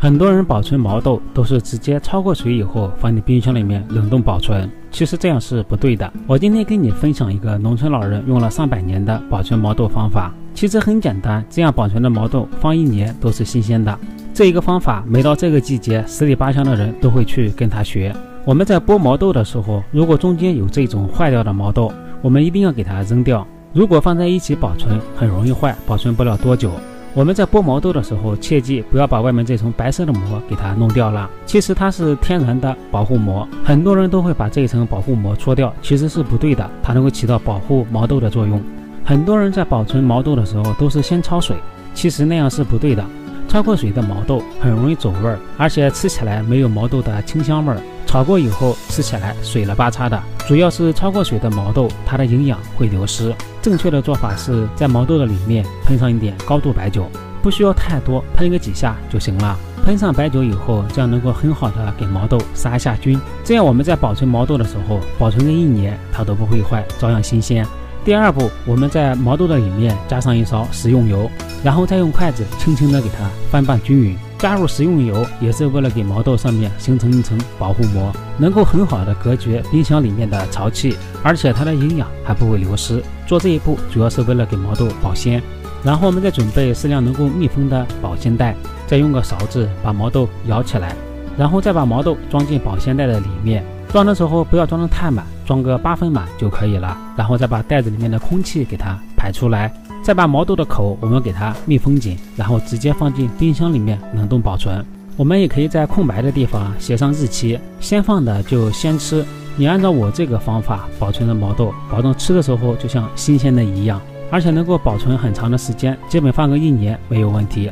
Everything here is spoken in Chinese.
很多人保存毛豆都是直接焯过水以后放进冰箱里面冷冻保存，其实这样是不对的。我今天跟你分享一个农村老人用了上百年的保存毛豆方法，其实很简单，这样保存的毛豆放一年都是新鲜的。这一个方法，每到这个季节，十里八乡的人都会去跟他学。我们在剥毛豆的时候，如果中间有这种坏掉的毛豆，我们一定要给它扔掉。如果放在一起保存，很容易坏，保存不了多久。我们在剥毛豆的时候，切记不要把外面这层白色的膜给它弄掉了。其实它是天然的保护膜，很多人都会把这一层保护膜搓掉，其实是不对的。它能够起到保护毛豆的作用。很多人在保存毛豆的时候都是先焯水，其实那样是不对的。焯过水的毛豆很容易走味儿，而且吃起来没有毛豆的清香味儿。炒过以后吃起来水了吧嚓的，主要是焯过水的毛豆，它的营养会流失。正确的做法是在毛豆的里面喷上一点高度白酒，不需要太多，喷个几下就行了。喷上白酒以后，这样能够很好的给毛豆杀一下菌。这样我们在保存毛豆的时候，保存个一年它都不会坏，照样新鲜。第二步，我们在毛豆的里面加上一勺食用油，然后再用筷子轻轻的给它翻拌均匀。加入食用油也是为了给毛豆上面形成一层保护膜，能够很好的隔绝冰箱里面的潮气，而且它的营养还不会流失。做这一步主要是为了给毛豆保鲜。然后我们再准备适量能够密封的保鲜袋，再用个勺子把毛豆舀起来，然后再把毛豆装进保鲜袋的里面。装的时候不要装得太满，装个八分满就可以了。然后再把袋子里面的空气给它排出来。再把毛豆的口，我们给它密封紧，然后直接放进冰箱里面冷冻保存。我们也可以在空白的地方写上日期，先放的就先吃。你按照我这个方法保存的毛豆，保证吃的时候就像新鲜的一样，而且能够保存很长的时间，基本放个一年没有问题。